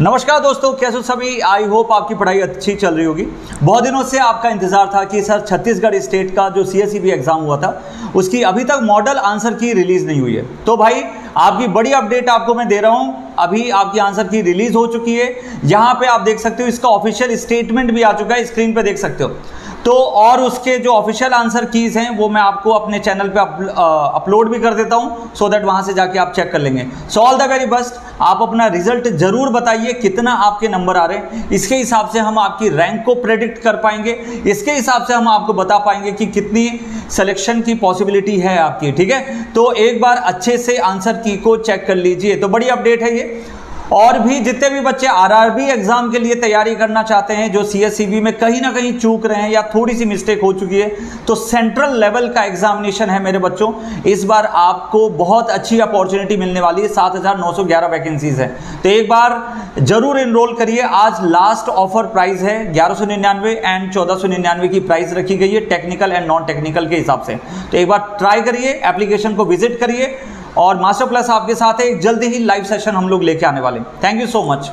नमस्कार दोस्तों, कैसे सभी? आई होप आपकी पढ़ाई अच्छी चल रही होगी। बहुत दिनों से आपका इंतज़ार था कि सर छत्तीसगढ़ स्टेट का जो सी एग्ज़ाम हुआ था, उसकी अभी तक मॉडल आंसर की रिलीज़ नहीं हुई है। तो भाई, आपकी बड़ी अपडेट आपको मैं दे रहा हूँ। अभी आपकी आंसर की रिलीज़ हो चुकी है। यहाँ पे आप देख सकते हो, इसका ऑफिशियल स्टेटमेंट भी आ चुका है स्क्रीन पे देख सकते हो। तो और उसके जो ऑफिशियल आंसर कीज हैं, वो मैं आपको अपने चैनल पे अपलोड भी कर देता हूँ सो दैट वहाँ से जाके आप चेक कर लेंगे। So all the very best आप अपना रिज़ल्ट ज़रूर बताइए, कितना आपके नंबर आ रहे हैं। इसके हिसाब से हम आपकी रैंक को प्रेडिक्ट कर पाएँगे। इसके हिसाब से हम आपको बता पाएँगे कि कितनी सिलेक्शन की पॉसिबिलिटी है आपकी, ठीक है? तो एक बार अच्छे से आंसर की को चेक कर लीजिए। तो बड़ी अपडेट है ये। और भी जितने भी बच्चे आरआरबी एग्ज़ाम के लिए तैयारी करना चाहते हैं, जो सीएससीबी में कहीं ना कहीं चूक रहे हैं या थोड़ी सी मिस्टेक हो चुकी है तो सेंट्रल लेवल का एग्जामिनेशन है मेरे बच्चों। इस बार आपको बहुत अच्छी अपॉर्चुनिटी मिलने वाली है। सात हज़ार नौ सौ ग्यारह वैकेंसीज है। तो एक बार ज़रूर इनरोल करिए। आज लास्ट ऑफ़र प्राइस है ग्यारह सौ निन्यानवे एंड चौदह सौ निन्यानवे की प्राइस रखी गई है टेक्निकल एंड नॉन टेक्निकल के हिसाब से। तो एक बार ट्राई करिए एप्लीकेशन को विज़िट करिए। और मास्टर प्लस आपके साथ है। जल्दी ही लाइव सेशन हम लोग लेके आने वाले हैं। Thank you so much